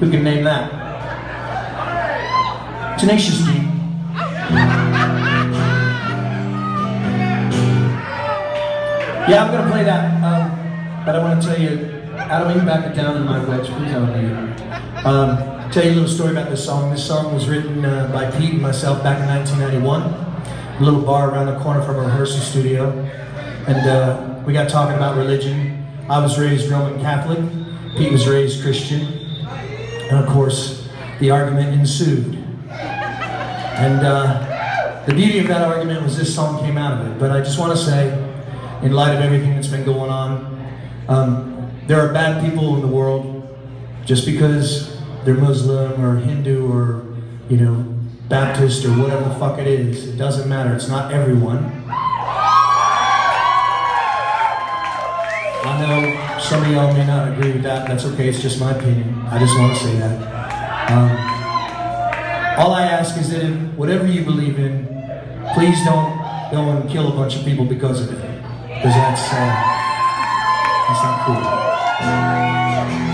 Who can name that? Tenacious D. Yeah, I'm gonna play that, um, but I want to tell you, Adam, you back it down in my wedge, please, I want you. Um, tell you a little story about this song. This song was written uh, by Pete and myself back in 1991. A little bar around the corner from our rehearsal studio, and uh, we got talking about religion. I was raised Roman Catholic. Pete was raised Christian, and of course, the argument ensued. And uh, the beauty of that argument was this song came out of it. But I just want to say, in light of everything that's been going on, um, there are bad people in the world. Just because they're Muslim or Hindu or, you know, Baptist or whatever the fuck it is, it doesn't matter. It's not everyone. Know some of y'all may not agree with that. That's okay. It's just my opinion. I just want to say that. Um, all I ask is that if, whatever you believe in, please don't go and kill a bunch of people because of it. Because that's, uh, that's not cool.